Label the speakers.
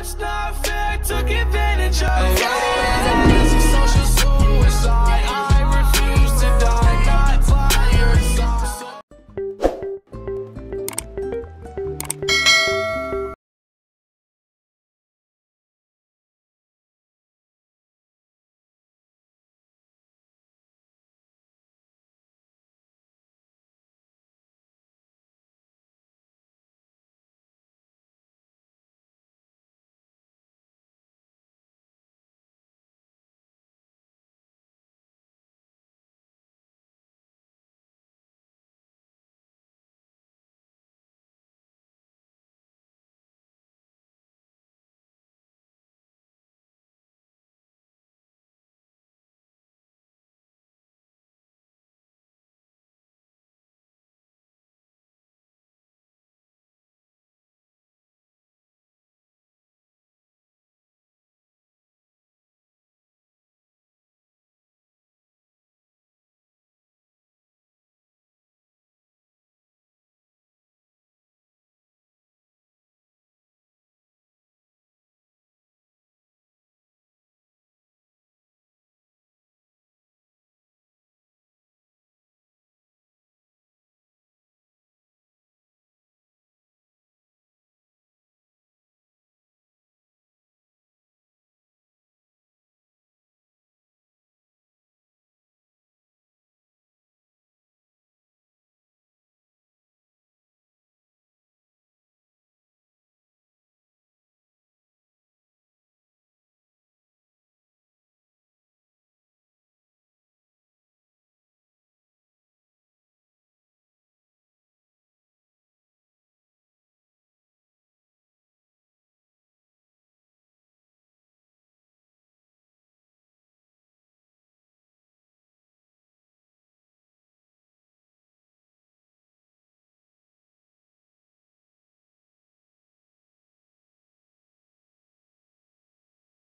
Speaker 1: last night